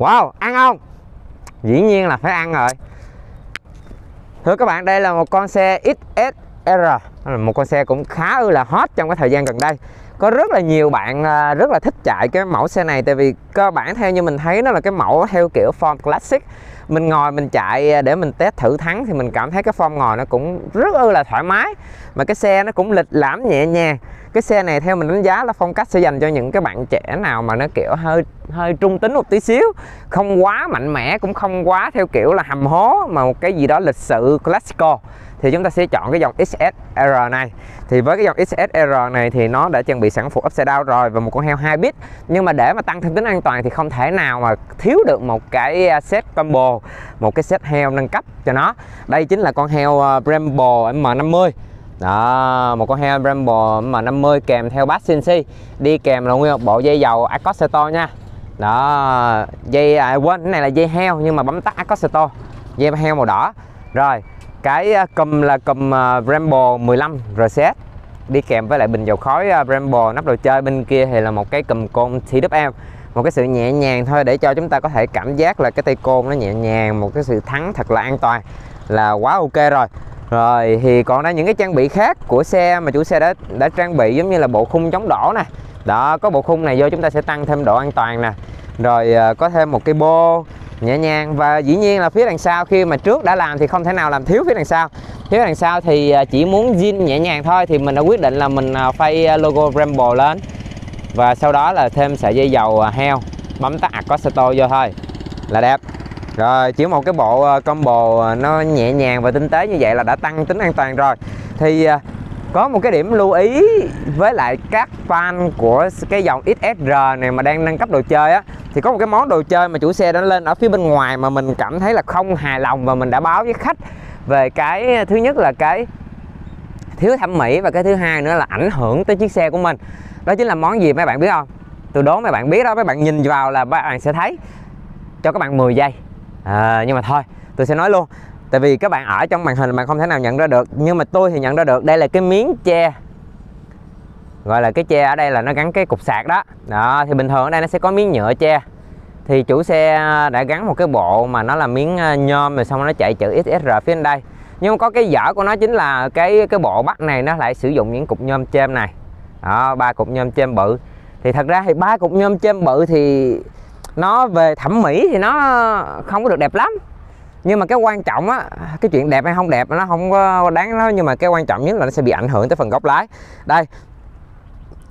wow, ăn không? Dĩ nhiên là phải ăn rồi. Thưa các bạn, đây là một con xe XSR một con xe cũng khá là hot trong cái thời gian gần đây có rất là nhiều bạn à, rất là thích chạy cái mẫu xe này, tại vì cơ bản theo như mình thấy nó là cái mẫu theo kiểu form classic. Mình ngồi mình chạy à, để mình test thử thắng thì mình cảm thấy cái form ngồi nó cũng rất là thoải mái. Mà cái xe nó cũng lịch lãm nhẹ nhàng. Cái xe này theo mình đánh giá là phong cách sẽ dành cho những cái bạn trẻ nào mà nó kiểu hơi hơi trung tính một tí xíu. Không quá mạnh mẽ, cũng không quá theo kiểu là hầm hố, mà một cái gì đó lịch sự, classical thì chúng ta sẽ chọn cái dòng XSR này. Thì với cái dòng XSR này thì nó đã trang bị sẵn phụ upside down rồi và một con heo 2 bit. Nhưng mà để mà tăng thêm tính an toàn thì không thể nào mà thiếu được một cái à, set combo một cái set heo nâng cấp cho nó. Đây chính là con heo à, Brembo M50. Đó một con heo Brembo M50 kèm theo bát CNC đi kèm là nguyên một bộ dây dầu Acostato nha. Đó dây à, quên cái này là dây heo nhưng mà bấm tắt Acostato dây heo màu đỏ. Rồi cái à, cầm cùm là cùm à, rambo Brembo 15 RCS đi kèm với lại bình dầu khói à, rambo Brembo nắp đồ chơi bên kia thì là một cái cùm côn TWM một cái sự nhẹ nhàng thôi để cho chúng ta có thể cảm giác là cái tay côn nó nhẹ nhàng, một cái sự thắng thật là an toàn, là quá ok rồi. Rồi thì còn đây những cái trang bị khác của xe mà chủ xe đã đã trang bị giống như là bộ khung chống đổ nè. Đó, có bộ khung này vô chúng ta sẽ tăng thêm độ an toàn nè. Rồi có thêm một cái bô nhẹ nhàng. Và dĩ nhiên là phía đằng sau khi mà trước đã làm thì không thể nào làm thiếu phía đằng sau. Phía đằng sau thì à, chỉ muốn zin nhẹ nhàng thôi thì mình đã quyết định là mình à, phay à, logo Brembo lên. Và sau đó là thêm sợi dây dầu heo, bấm tắt Accosto vô thôi. Là đẹp. Rồi, chỉ một cái bộ combo nó nhẹ nhàng và tinh tế như vậy là đã tăng tính an toàn rồi. Thì có một cái điểm lưu ý với lại các fan của cái dòng XSR này mà đang nâng cấp đồ chơi á thì có một cái món đồ chơi mà chủ xe đã lên ở phía bên ngoài mà mình cảm thấy là không hài lòng và mình đã báo với khách về cái thứ nhất là cái thiếu thẩm mỹ và cái thứ hai nữa là ảnh hưởng tới chiếc xe của mình. Đó chính là món gì mấy bạn biết không? Tôi đố mấy bạn biết đó mấy bạn nhìn vào là mấy bạn sẽ thấy. Cho các bạn 10 giây. À, nhưng mà thôi tôi sẽ nói luôn tại vì các bạn ở trong màn hình mà không thể nào nhận ra được. Nhưng mà tôi thì nhận ra được, đây là cái miếng che gọi là cái che ở đây là nó gắn cái cục sạc đó. Đó, thì bình thường ở đây nó sẽ có miếng nhựa che thì chủ xe đã gắn một cái bộ mà nó là miếng ờ, nhôm rồi xong nó chạy chữ XSR phía bên đây. Nhưng có cái dở của nó chính là cái cái bộ bắt này nó lại sử dụng những cục nhôm chêm này. Đó, ba cục nhôm chêm bự. Thì thật ra thì ba cục nhôm chêm bự thì nó về thẩm mỹ thì nó không có được đẹp lắm nhưng mà cái quan trọng á, cái chuyện đẹp hay không đẹp nó không có đáng nó nhưng mà cái quan trọng nhất là nó sẽ bị ảnh hưởng tới phần góc lái. Đây,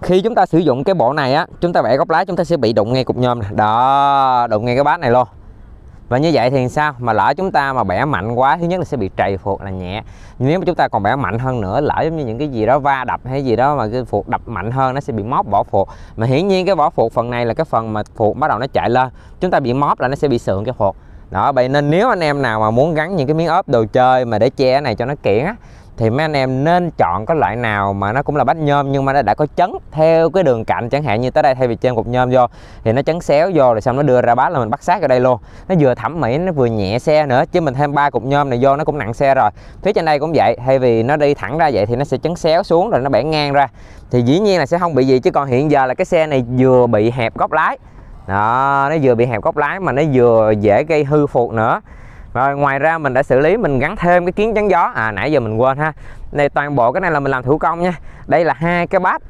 khi chúng ta sử dụng cái bộ này á, chúng ta bẻ góc lái chúng ta sẽ bị đụng ngay cục nhôm này. đó, đụng ngay cái bát này luôn. Và như vậy thì sao? Mà lỡ chúng ta mà bẻ mạnh quá, thứ nhất là sẽ bị trầy phuộc là nhẹ. Nếu mà chúng ta còn bẻ mạnh hơn nữa, lỡ giống như những cái gì đó va đập hay gì đó mà cái phuộc đập mạnh hơn, nó sẽ bị móp vỏ phuộc. Mà hiển nhiên cái vỏ phuộc phần này là cái phần mà phuộc bắt đầu nó chạy lên. Chúng ta bị móp là nó sẽ bị sượng cái phuộc đó vậy nên nếu anh em nào mà muốn gắn những cái miếng ốp đồ chơi mà để che này cho nó kiện á, thì mấy anh em nên chọn cái loại nào mà nó cũng là bách nhôm nhưng mà nó đã có chấn theo cái đường cạnh, chẳng hạn như tới đây thay vì trên cục nhôm vô thì nó chấn xéo vô rồi xong nó đưa ra bát là mình bắt sát ở đây luôn. Nó vừa thẩm mỹ, nó vừa nhẹ xe nữa, chứ mình thêm ba cục nhôm này vô nó cũng nặng xe rồi. Phía trên đây cũng vậy, thay vì nó đi thẳng ra vậy thì nó sẽ chấn xéo xuống rồi nó bẻ ngang ra. Thì dĩ nhiên là sẽ không bị gì, chứ còn hiện giờ là cái xe này vừa bị hẹp góc lái đó, nó vừa bị hẹp góc lái mà nó vừa dễ gây hư phuộc nữa. Rồi, ngoài ra mình đã xử lý, mình gắn thêm cái kiến chắn gió. À nãy giờ mình quên ha. Đây toàn bộ cái này là mình làm thủ công nha. Đây là hai cái bát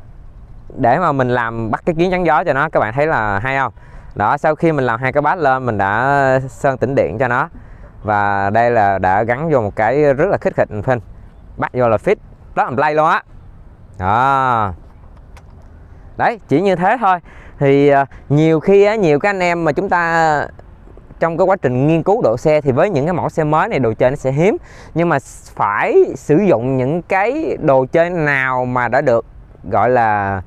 để mà mình làm bắt cái kiến chắn gió cho nó. Các bạn thấy là hay không? Đó, sau khi mình làm hai cái bát lên, mình đã sơn tĩnh điện cho nó. Và đây là đã gắn vô một cái rất là khích khịch phên. Bắt vô là fit. Rất là play luôn á. Đó. Đấy, chỉ như thế thôi thì à, nhiều khi á nhiều cái anh em mà chúng ta trong cái quá trình nghiên cứu độ xe thì với những cái mẫu xe mới này đồ chơi nó sẽ hiếm. Nhưng mà phải sử dụng những cái đồ chơi nào mà đã được gọi là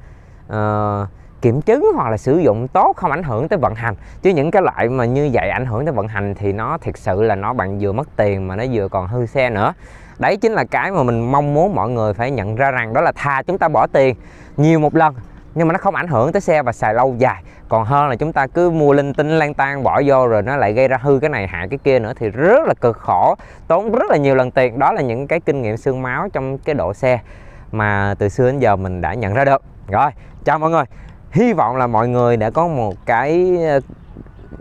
uh, kiểm chứng hoặc là sử dụng tốt không ảnh hưởng tới vận hành. Chứ những cái loại mà như vậy ảnh hưởng tới vận hành thì nó thực sự là nó bạn vừa mất tiền mà nó vừa còn hư xe nữa. Đấy chính là cái mà mình mong muốn mọi người phải nhận ra rằng đó là thà chúng ta bỏ tiền. Nhiều một lần nhưng mà nó không ảnh hưởng tới xe và xài lâu dài. Còn hơn là chúng ta cứ mua linh tinh lan tan bỏ vô rồi nó lại gây ra hư cái này hại cái kia nữa thì rất là cực khổ. Tốn rất là nhiều lần tiền. Đó là những cái kinh nghiệm xương máu trong cái độ xe mà từ xưa đến giờ mình đã nhận ra được. Rồi, chào mọi người. Hy vọng là mọi người đã có một cái ờ,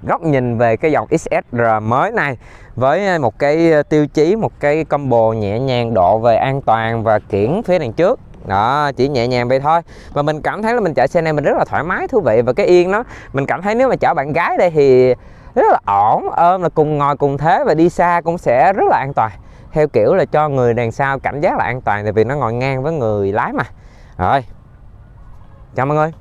góc nhìn về cái dòng XSR mới này với một cái tiêu chí, một cái combo nhẹ nhàng, độ về an toàn và kiển phía đằng trước đó, chỉ nhẹ nhàng vậy thôi. Và mình cảm thấy là mình chạy xe này mình rất là thoải mái, thú vị. Và cái yên nó mình cảm thấy nếu mà chở bạn gái đây thì rất là ổn, ôm là cùng ngồi cùng thế và đi xa cũng sẽ rất là an toàn. Theo kiểu là cho người đằng sau cảm giác là an toàn tại vì nó ngồi ngang với người lái mà. Rồi, chào mọi người.